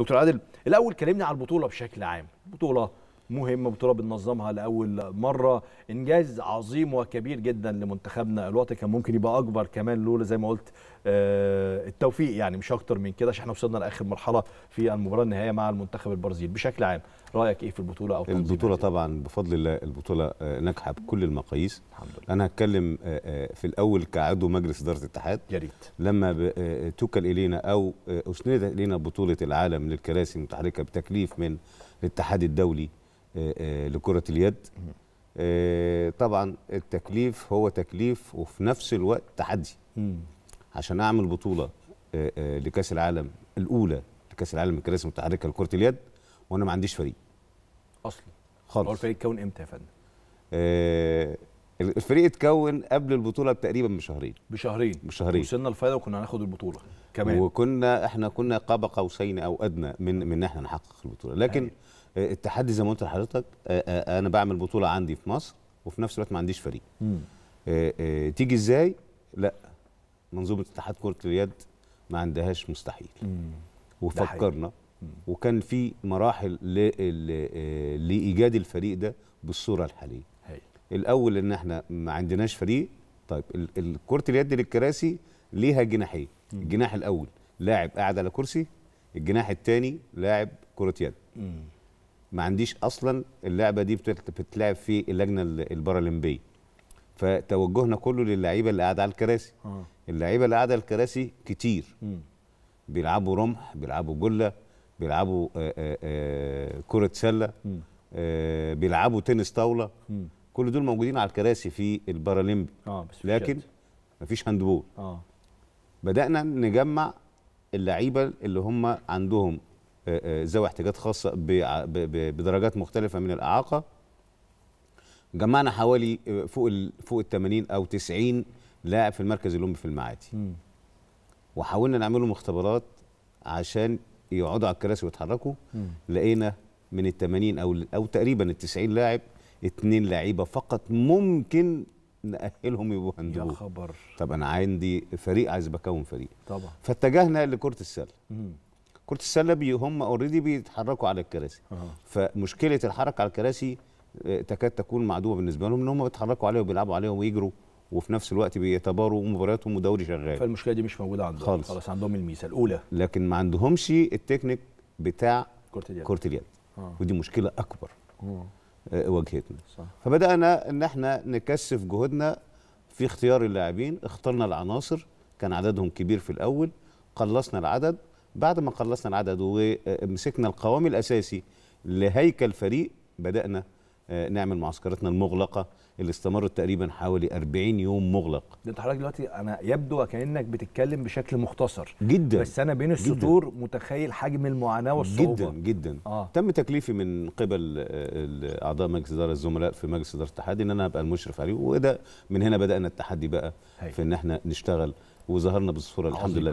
دكتور عادل الأول كلمني على البطولة بشكل عام. بطولة مهمه بطوله بننظمها لأول مرة. إنجاز عظيم وكبير جدا لمنتخبنا. الوقت كان ممكن يبقى أكبر كمان لولا زي ما قلت آه التوفيق. يعني مش أكتر من كده. عشان إحنا وصلنا لآخر مرحلة في المباراة النهائية مع المنتخب البرازيل. بشكل عام رأيك إيه في البطولة أو البطولة؟ طبعا بفضل الله البطولة آه، ناجحة بكل المقاييس. الحمد لله. أنا هتكلم آه، في الأول كعضو مجلس إدارة الاتحاد. يا ريت. لما توكل إلينا أو أسندت إلينا بطولة العالم للكراسي المتحركة بتكليف من الاتحاد الدولي آه، آه، لكرة اليد. آه، طبعا التكليف هو تكليف وفي نفس الوقت تحدي. عشان أعمل بطولة لكأس العالم الأولى لكأس العالم للكراسي المتحركة لكرة اليد وأنا ما عنديش فريق. أصلا. هو خالص الفريق اتكون إمتى يا فندم؟ الفريق اتكون قبل البطولة تقريبا بشهرين. بشهرين. بشهرين. وصلنا الفاينل وكنا هناخد البطولة كمان. وكنا إحنا كنا قاب قوسين أو أدنى من من إن إحنا نحقق البطولة. لكن آه، التحدي زي ما قلت لحضرتك آه، آه، أنا بعمل بطولة عندي في مصر وفي نفس الوقت ما عنديش فريق. مم. تيجي إزاي؟ لا منظومة اتحاد كرة اليد ما عندهاش مستحيل. مم. وفكرنا. وكان في مراحل لإيجاد الفريق ده بالصورة الحالية. الأول إن إحنا ما عندناش فريق طيب كرة اليد للكراسي ليها جناحين الجناح الأول لاعب قاعد على كرسي الجناح الثاني لاعب كرة يد. ما عنديش أصلا اللعبة دي بتت- بتتلعب في اللجنة ال- البارالمبية فتوجهنا كله للعيبة اللي قاعدة على الكراسي آه اللعيبة اللي قاعدة على الكراسي كتير. بيلعبوا رمح بيلعبوا جلة بيلعبوا آه، آه، آه، كرة سلة. آه، بيلعبوا تنس طاولة. كل دول موجودين على الكراسي في البارالمبي آه بس لكن. مفيش هاندبول آه بدأنا نجمع اللعيبة اللي هم عندهم آه، آه، ذوي احتياجات خاصة بدرجات مختلفة من الإعاقة جمعنا حوالي آه، فوق ال فوق ال 80 أو 90 لاعب في المركز الاولمبي في المعادي مم. وحاولنا نعملهم اختبارات عشان يقعدوا على الكراسي ويتحركوا. لقينا من ال 80 أو أو تقريبا ال 90 لاعب اتنين لعيبة فقط ممكن نأهلهم يبقوا يا handball خبر. طب أنا عندي فريق عايز بكون فريق. طبعا. فاتجهنا لكرة السلة. كرة السلة بي هم already بيتحركوا على الكراسي. آه فمشكلة الحركة على الكراسي آه، تكاد تكون معدومة بالنسبة لهم إن هم بيتحركوا عليها وبيلعبوا عليها ويجروا وفي نفس الوقت بيتباروا مبارياتهم ودوري شغال. فالمشكلة دي مش موجودة عندهم. خالص. خلاص عندهم الميزه الاولى لكن ما عندهمش التكنيك بتاع كرة اليد. كرة اليد. أه. ودي مشكلة أكبر. آه. آه، واجهتنا صح. فبدأنا إن إحنا نكثف جهودنا في اختيار اللاعبين. اخترنا العناصر كان عددهم كبير في الأول. قلصنا العدد. بعد ما قلصنا العدد ومسكنا القوام الأساسي لهيكل فريق بدأنا نعمل معسكراتنا المغلقة اللي استمرت تقريبا حوالي 40 يوم مغلق. ده انت حضرتك دلوقتي أنا يبدو كانك بتتكلم بشكل مختصر. جدا. بس أنا بين جداً. السطور متخيل حجم المعاناة والصعوبة. جدا جدا. آه. تم تكليفي من قبل آه، أعضاء مجلس إدارة الزملاء في مجلس إدارة الاتحاد إن أنا ابقى المشرف عليه. وده من هنا بدأنا التحدي بقى هاي. في إن إحنا نشتغل. وظهرنا بالصورة الحمد. لله.